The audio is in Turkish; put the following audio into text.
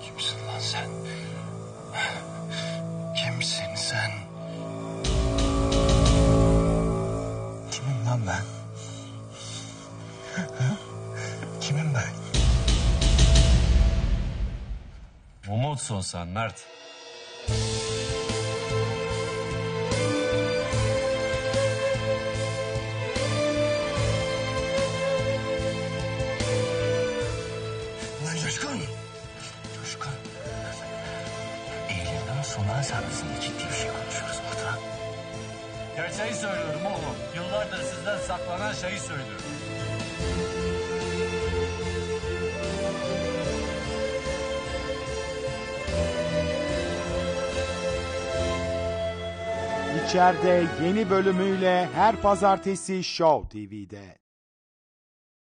Kimsin lan sen? Kimsin sen? Kimim lan ben? Kimim ben? Umutsun sen Mert. Lan Coşkun! Coşkun! Sen bizimle ciddi bir şey konuşuyoruz burada. Gerçeği söylüyorum oğlum. Yıllardır sizden saklanan şeyi söylüyorum. İçeride yeni bölümüyle her pazartesi Show TV'de.